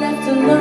left alone.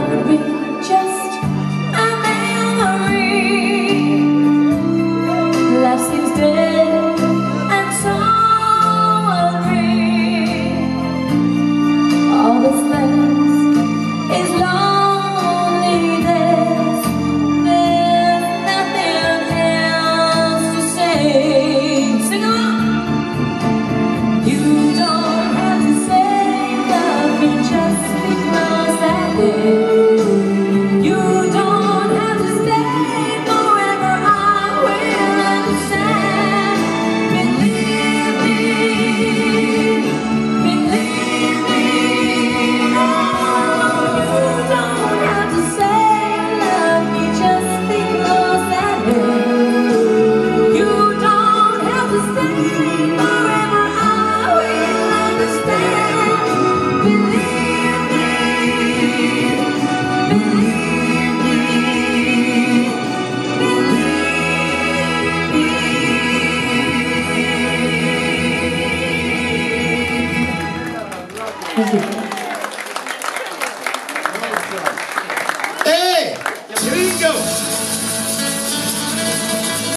Thank you. Hey, here you go.